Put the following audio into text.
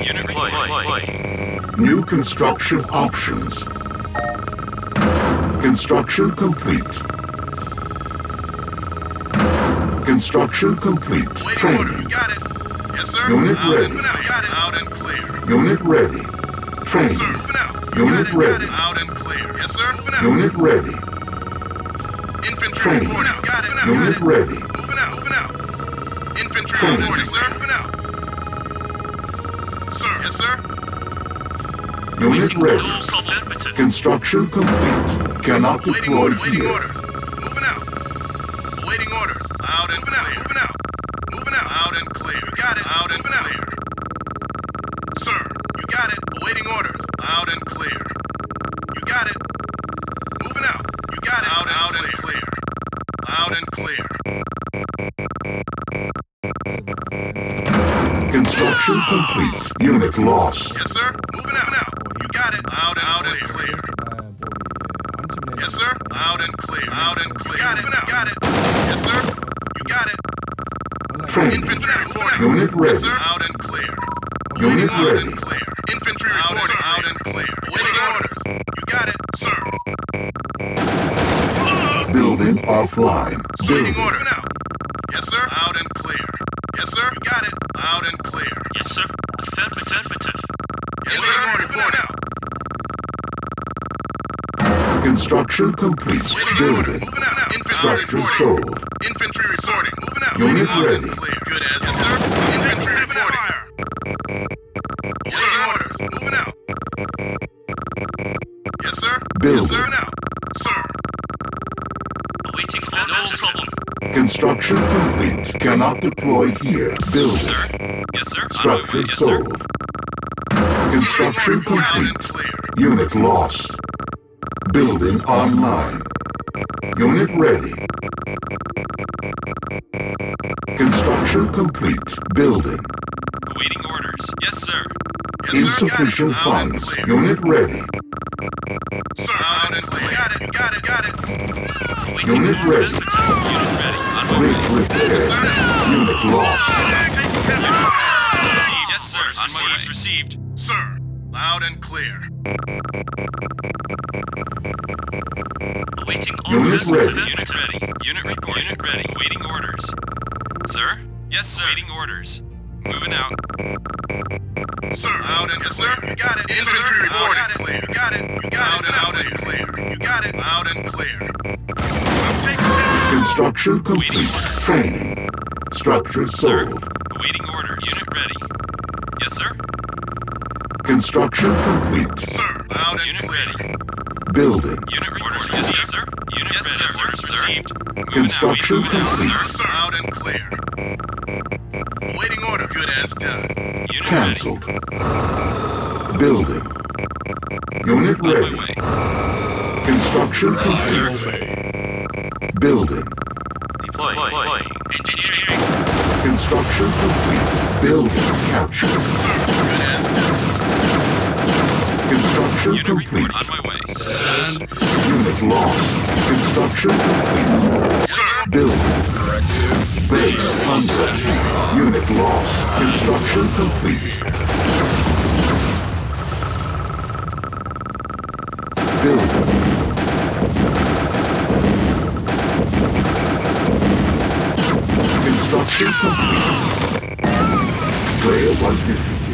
Unit. New construction options. Construction complete. Construction complete. Waiting orders. Training. Got it. Yes, sir. Unit out ready. Out. Got it. Out and clear. Unit ready. Sir, Training. moving out. Unit got it, ready. Got it. Out and clear. Yes, sir. Moving out. Unit ready. Infantry Training. reporting. Got it. Unit it. ready. Moving out. Moving out. Infantry Training. reporting, sir. Moving out. Sir. Yes, sir. Unit ready. Construction complete. Cannot Waiting deploy. Waiting here. orders. Construction complete. Unit lost. Yes, sir. Moving out now. You got it. Out and out and clear. Yes, sir. Out and clear. Out and clear. Got it. Moving out. Got it. Yes, sir. You got it. Training. Infantry reporting. Unit ready. Yes, sir. Out and clear. Unit Waiting out ready. and clear. Infantry reporting. Out and clear. Waiting orders. You got it, sir. Building offline. Waiting Building. order now. Yes, sir. Out and clear. Yes, sir. You got it. Out and clear. Yes, sir. Affirmative. Yes, sir. Report out. Construction complete. Waiting order. Building. Moving out. Infantry Structure sold. Infantry reporting. Moving out. Unit Waiting out and ready. clear. Good as yes, sir. Infantry reporting. Waiting orders. Moving out. Yes, sir. Building. Yes, sir. Now, Construction complete. Cannot deploy here. Building. Yes, sir. Structure. Yes, sir. sold. Construction complete. Unit lost. Building online. Unit ready. Construction complete. Building. Awaiting orders. Yes, sir. Yes. Insufficient Got it. And funds. Unit ready. Sir, and clear. Got it. Got it. Got it. Unit ready. Bridge repaired. Unit lost. Received. Yes, sir. On my way. Received. Sir, loud and clear. Awaiting Unit orders. ready. Unit ready. Unit report. Unit ready. Waiting orders. Sir? Yes, sir. Waiting orders. Moving out. Sir, out and yes, sir. Got it. Infantry reporting. Out and clear. You got it. Got it. Taking Construction complete. Training. Structure Sir? sold. Awaiting orders. Unit ready. Yes, sir. Construction complete. Sir, loud and Unit ready. Building. Unit orders. Yes, yes, sir. Unit yes, ready. Sir. Orders received. Moving Construction out. Moving out, complete. sir. Sir, out and clear. Waiting order. Good as done. Unit Cancelled. Building. Unit ready. On my ready. way. Construction complete. Building. Deploy. Deploy. Engineering. Construction complete. Building captured. Construction Unit complete. On my way. Unit lost. Construction complete. Building. Base under. Unit lost. Construction complete. Building. Construction was defeated.